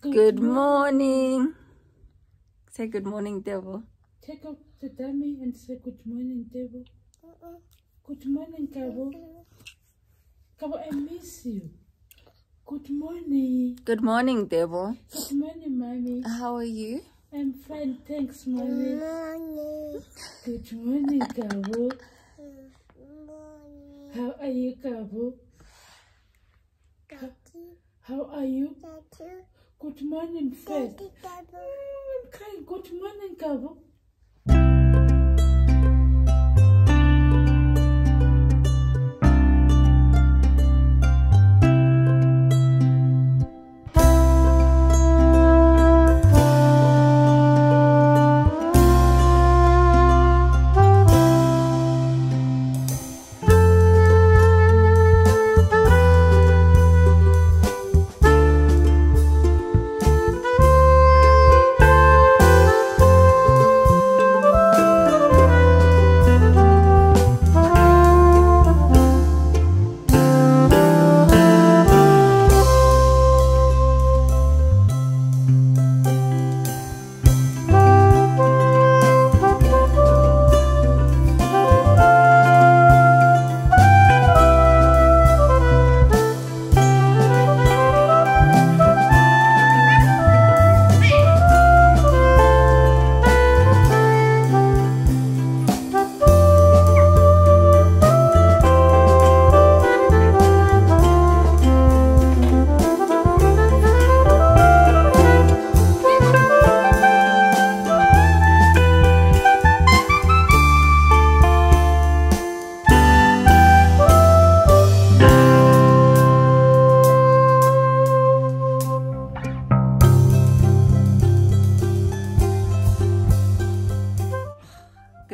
Good morning. Say good morning, devil. Take up the dummy and say good morning, devil. Good morning, Cabo. Cabo, I miss you. Good morning. Good morning, devil. Good morning, mommy. How are you? I'm fine, thanks, mommy. Good morning, Good morning, Cabo. How are you, Cabo? How are you? Good morning, first. I'm crying. Good morning, Cabo.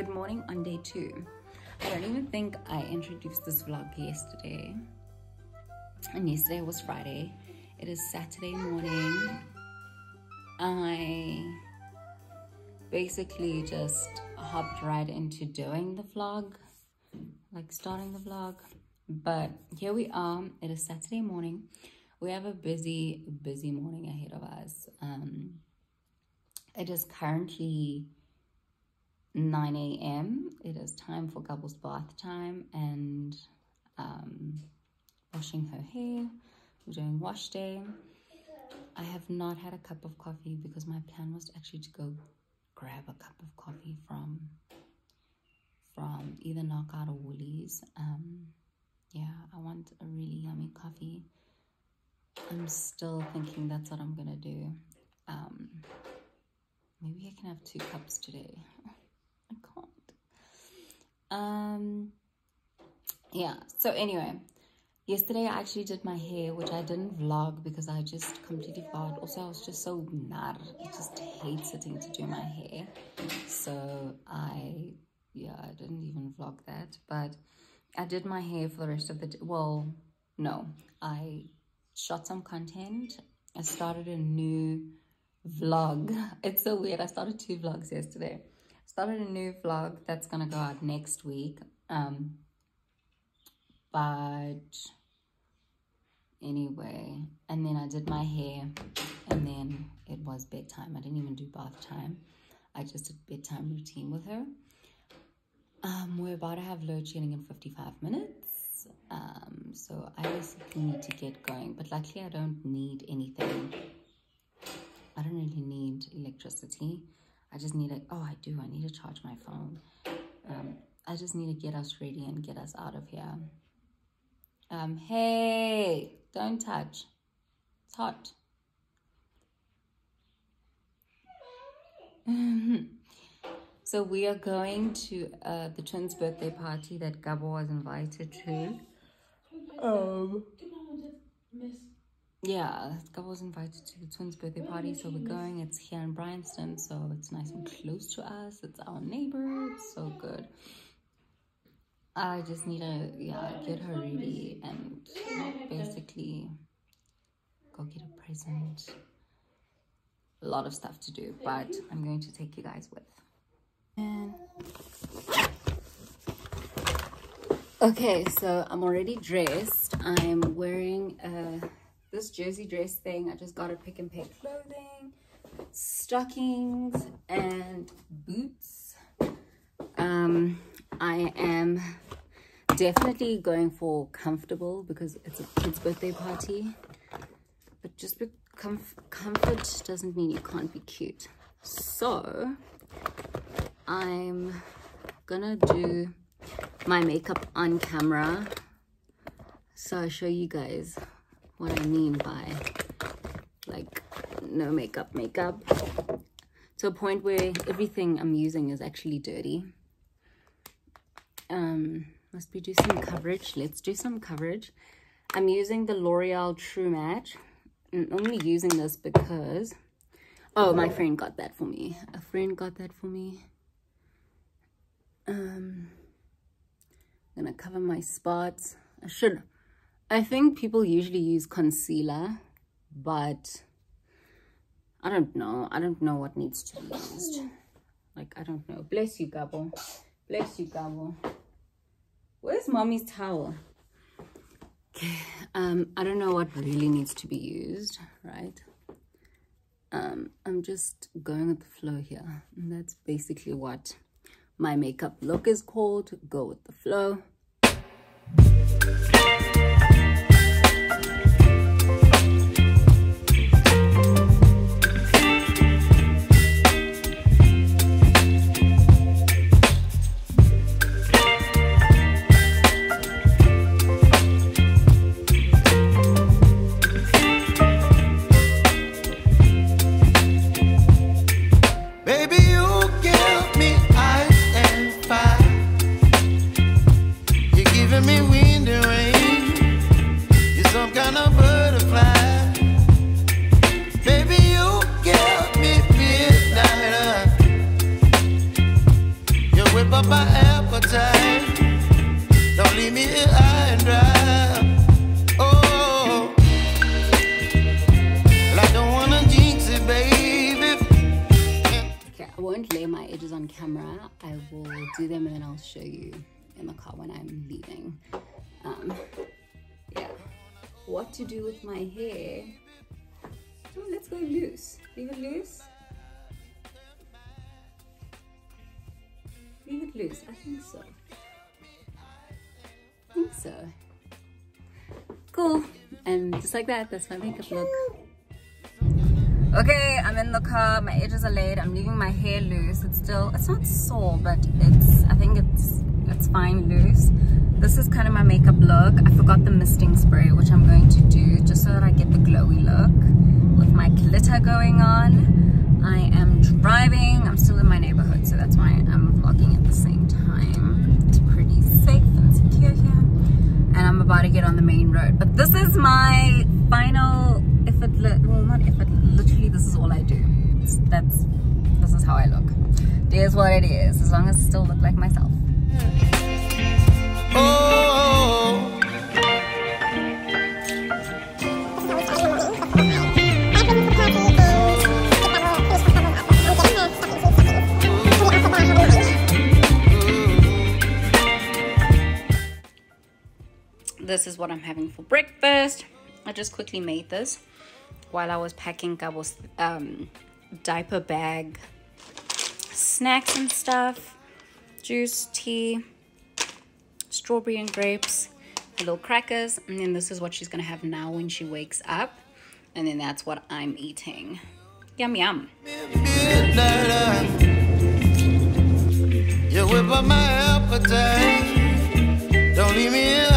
Good morning on day two. I don't even think I introduced this vlog yesterday. And yesterday was Friday. It is Saturday morning. I basically just hopped right into doing the vlog, like starting the vlog. But here we are. It is Saturday morning. We have a busy, busy morning ahead of us. Um, it is currently 9 a.m. It is time for Gubble's bath time and um, washing her hair. We're doing wash day. I have not had a cup of coffee because my plan was actually to go grab a cup of coffee from from either Knockout or Woolies. Um, yeah, I want a really yummy coffee. I'm still thinking that's what I'm gonna do. Um, maybe I can have two cups today. Can't. Um, yeah, so anyway, yesterday I actually did my hair, which I didn't vlog because I just completely forgot. Also, I was just so mad. I just hate sitting to do my hair. So I, yeah, I didn't even vlog that. But I did my hair for the rest of the day. Well, no, I shot some content. I started a new vlog. It's so weird. I started two vlogs yesterday started a new vlog that's gonna go out next week um but anyway and then i did my hair and then it was bedtime. I didn't even do bath time. I just did bedtime routine with her. Um we're about to have load shedding in 55 minutes um so i basically need to get going but luckily i don't need anything. I don't really need electricity I just need to, oh, I do, I need to charge my phone. Um, I just need to get us ready and get us out of here. Um, hey, don't touch. It's hot. so we are going to uh, the twins' birthday party that Gabo was invited to. Um, yeah, Gabo was invited to the twins' birthday party, so we're going. It's here in Bryanston, so it's nice and close to us. It's our neighbor. It's so good. I just need to, yeah, get her ready and basically go get a present. A lot of stuff to do, but I'm going to take you guys with. And okay, so I'm already dressed. I'm wearing a this jersey dress thing. I just got a Pick n Pay clothing, stockings, and boots. Um, I am definitely going for comfortable because it's a kid's birthday party. But just comf comfort doesn't mean you can't be cute. So I'm gonna do my makeup on camera so I'll show you guys what I mean by like no makeup makeup. To a point where everything I'm using is actually dirty. Um must be do some coverage? Let's do some coverage. I'm using the L'Oreal True Match I'm only using this because oh my friend got that for me. A friend got that for me. Um I'm gonna cover my spots. I should I think people usually use concealer but I don't know. I don't know what needs to be used. Like I don't know. Bless you Gabo. Bless you Gabo. Where's mommy's towel? Okay um I don't know what really needs to be used right? Um I'm just going with the flow here. And that's basically what my makeup look is called. Go with the flow do them and then I'll show you in the car when I'm leaving. Um, yeah, what to do with my hair? Oh, let's go loose. Leave it loose. Leave it loose. I think so. I think so. Cool. And just like that, that's my makeup look. Okay, I'm in the car. My edges are laid. I'm leaving my hair loose. It's still, it's not sore, but it's, I think it's, it's fine loose. This is kind of my makeup look. I forgot the misting spray, which I'm going to do just so that I get the glowy look with my glitter going on. I am driving. I'm still in my neighborhood, so that's why I'm vlogging at the same time. It's pretty safe and secure here. And I'm about to get on the main road. But this is my final effortless, well not effort, literally this is all I do. It's, that's, this is how I look. It is what it is, as long as I still look like myself. Oh. This is what I'm having for breakfast. I just quickly made this while I was packing Gabo's um, diaper bag, snacks and stuff, juice, tea, strawberry and grapes, little crackers, and then this is what she's gonna have now when she wakes up, and then that's what I'm eating. Yum yum. You whip up my appetite. Don't leave me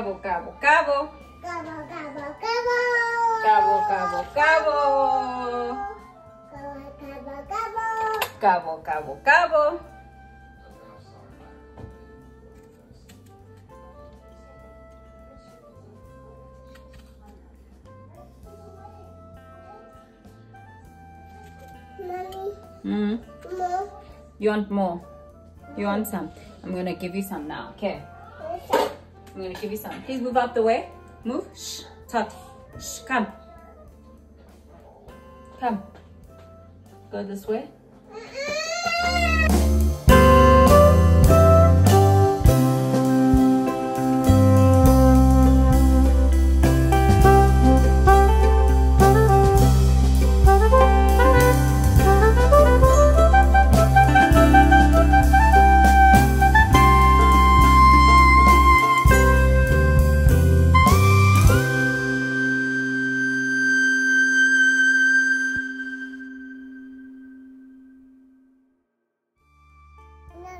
Gobble, gobble, gobble. Gobble, gobble, gobble. Gobble, gobble, gobble. Mm. You want more? You want some? I'm gonna give you some now. Okay. I'm gonna give you some. Please move out the way. Move. Shh. Tut. Shh. Come. Come. Go this way.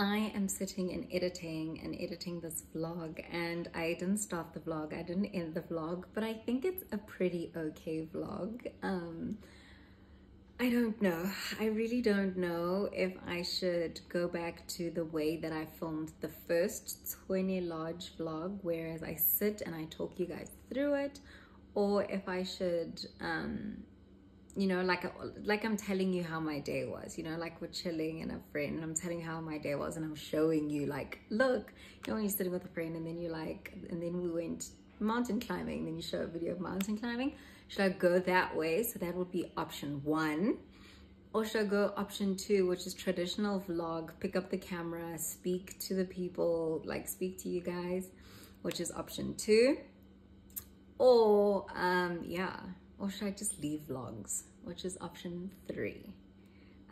I am sitting and editing and editing this vlog and I didn't start the vlog, I didn't end the vlog, but I think it's a pretty okay vlog. Um, I don't know. I really don't know if I should go back to the way that I filmed the first 20 large vlog, whereas I sit and I talk you guys through it, or if I should um, you know like like i'm telling you how my day was you know like we're chilling and a friend and i'm telling you how my day was and i'm showing you like look you know when you're sitting with a friend and then you're like and then we went mountain climbing then you show a video of mountain climbing. Should i go that way? So that would be option one. Or should i go option two which is traditional vlog pick up the camera speak to the people like speak to you guys which is option two. Or um yeah. Or should I just leave vlogs, which is option three?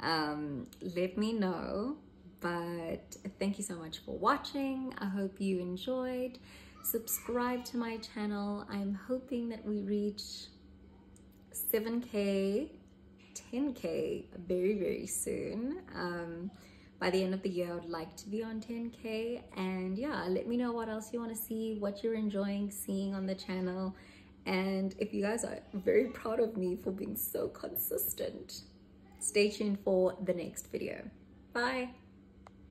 Um, let me know. But thank you so much for watching. I hope you enjoyed. Subscribe to my channel. I'm hoping that we reach 7K, 10K very, very soon. Um, by the end of the year, I would like to be on 10K. And yeah, let me know what else you want to see, what you're enjoying seeing on the channel. And if you guys are very proud of me for being so consistent, stay tuned for the next video. Bye.